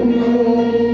Senhor.